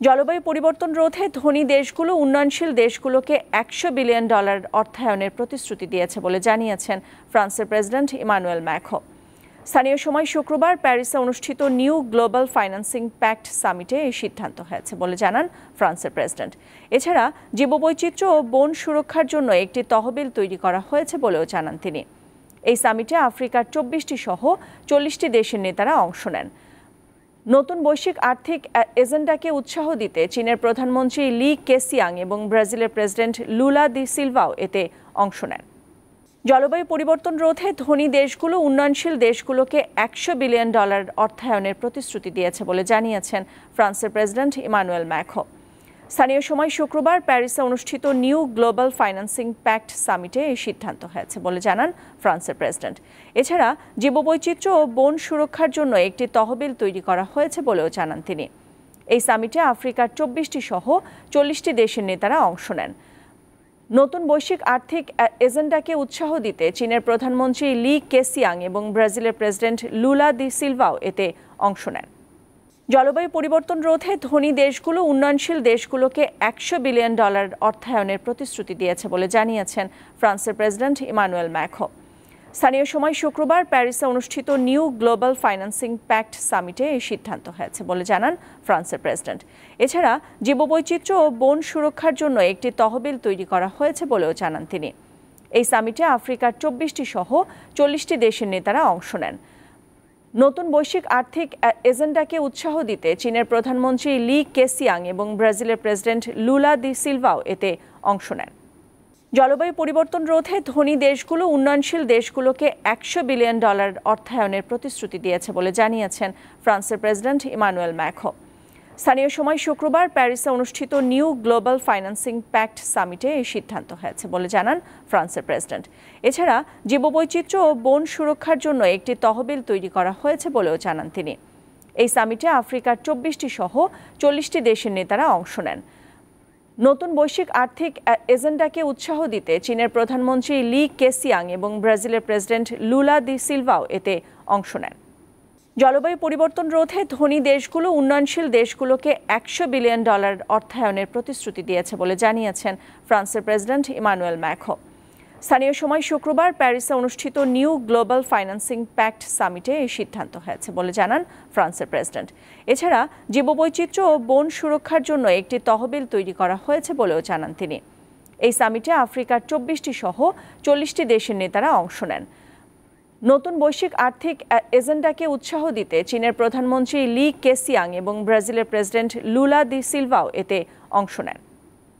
জলবায়ু পরিবর্তন রোধে ধনী দেশগুলো, উন্নয়নশীল দেশগুলোকে একশো বিলিয়ন ডলার অর্থায়নের প্রতিশ্রুতি দিয়েছে বলে জানিয়েছেন ফ্রান্সের প্রেসিডেন্ট ইমানুয়েল ম্যাখো স্থানীয় সময় শুক্রবার প্যারিসে অনুষ্ঠিত নিউ গ্লোবাল ফাইন্যান্সিং প্যাক্ট সামিটে এই সিদ্ধান্ত হয়েছে বলে জানান ফ্রান্সের প্রেসিডেন্ট। এছাড়া জীববৈচিত্র্য ও বন সুরক্ষার জন্য একটি তহবিল তৈরি করা হয়েছে বলেও জানান তিনি। এই সামিটে আফ্রিকার চব্বিশটি সহ চল্লিশটি দেশের নেতারা অংশ নেন। নতুন বৈশ্বিক আর্থিক এজেন্ডাকে উৎসাহ দিতে চীনের প্রধানমন্ত্রী লি কেসিয়াং এবং ব্রাজিলের প্রেসিডেন্ট লুলা দি সিলভাও এতে অংশ নেন। জলবায়ু পরিবর্তন রোধে ধনী দেশগুলো, উন্নয়নশীল দেশগুলোকে একশো বিলিয়ন ডলার অর্থায়নের প্রতিশ্রুতি দিয়েছে বলে জানিয়েছেন ফ্রান্সের প্রেসিডেন্ট ইমানুয়েল ম্যাখো স্থানীয় সময় শুক্রবার প্যারিসে অনুষ্ঠিত নিউ গ্লোবাল ফাইন্যান্সিং প্যাক্ট সামিটে এই সিদ্ধান্ত হয়েছে বলে জানান ফ্রান্সের প্রেসিডেন্ট। এছাড়া জীববৈচিত্র্য ও বন সুরক্ষার জন্য একটি তহবিল তৈরি করা হয়েছে বলেও জানান তিনি। এই সামিটে আফ্রিকার চব্বিশটি সহ চল্লিশটি দেশের নেতারা অংশ নেন। নতুন বৈশ্বিক আর্থিক এজেন্ডাকে উৎসাহ দিতে চীনের প্রধানমন্ত্রী লি কেসিয়াং এবং ব্রাজিলের প্রেসিডেন্ট লুলা দি সিলভাও এতে অংশ নেন। জলবায়ু পরিবর্তন রোধে ধনী দেশগুলো, উন্নয়নশীল দেশগুলোকে একশো বিলিয়ন ডলার অর্থায়নের প্রতিশ্রুতি দিয়েছে বলে জানিয়েছেন ফ্রান্সের প্রেসিডেন্ট ইমানুয়েল ম্যাখো স্থানীয় সময় শুক্রবার প্যারিসে অনুষ্ঠিত নিউ গ্লোবাল ফাইন্যান্সিং প্যাক্ট সামিটে এই সিদ্ধান্ত হয়েছে বলে জানান ফ্রান্সের প্রেসিডেন্ট। এছাড়া জীববৈচিত্র্য ও বন সুরক্ষার জন্য একটি তহবিল তৈরি করা হয়েছে বলেও জানান তিনি। এই সামিটে আফ্রিকার চব্বিশটি সহ চল্লিশটি দেশের নেতারা অংশ নেন। নতুন বৈশ্বিক আর্থিক এজেন্ডাকে উৎসাহ দিতে চীনের প্রধানমন্ত্রী লি কেসিয়াং এবং ব্রাজিলের প্রেসিডেন্ট লুলা দি সিলভাও এতে অংশ নেন। জলবায়ু পরিবর্তন রোধে ধনী দেশগুলো, উন্নয়নশীল দেশগুলোকে একশো বিলিয়ন ডলার অর্থায়নের প্রতিশ্রুতি দিয়েছে বলে জানিয়েছেন ফ্রান্সের প্রেসিডেন্ট ইমানুয়েল ম্যাখো স্থানীয় সময় শুক্রবার প্যারিসে অনুষ্ঠিত নিউ গ্লোবাল ফাইন্যান্সিং প্যাক্ট সামিটে এই সিদ্ধান্ত হয়েছে বলে জানান ফ্রান্সের প্রেসিডেন্ট। এছাড়া জীববৈচিত্র্য ও বন সুরক্ষার জন্য একটি তহবিল তৈরি করা হয়েছে বলেও জানান তিনি। এই সামিটে আফ্রিকার চব্বিশটি সহ চল্লিশটি দেশের নেতারা অংশ নেন। নতুন বৈশ্বিক আর্থিক এজেন্ডাকে উৎসাহ দিতে চীনের প্রধানমন্ত্রী লি কেসিয়াং এবং ব্রাজিলের প্রেসিডেন্ট লুলা দি সিলভাও এতে অংশ নেন। জলবায়ু পরিবর্তন রোধে ধনী দেশগুলো, উন্নয়নশীল দেশগুলোকে একশো বিলিয়ন ডলার অর্থায়নের প্রতিশ্রুতি দিয়েছে বলে জানিয়েছেন ফ্রান্সের প্রেসিডেন্ট ইমানুয়েল ম্যাখো স্থানীয় সময় শুক্রবার প্যারিসে অনুষ্ঠিত নিউ গ্লোবাল ফাইন্যান্সিং প্যাক্ট সামিটে এই সিদ্ধান্ত হয়েছে বলে জানান ফ্রান্সের প্রেসিডেন্ট। এছাড়া জীববৈচিত্র্য ও বন সুরক্ষার জন্য একটি তহবিল তৈরি করা হয়েছে বলেও জানান তিনি। এই সামিটে আফ্রিকার চব্বিশটি সহ চল্লিশটি দেশের নেতারা অংশ নেন। নতুন বৈশ্বিক আর্থিক এজেন্ডাকে উৎসাহ দিতে চীনের প্রধানমন্ত্রী লি কেসিয়াং এবং ব্রাজিলের প্রেসিডেন্ট লুলা দি সিলভাও এতে অংশ নেন।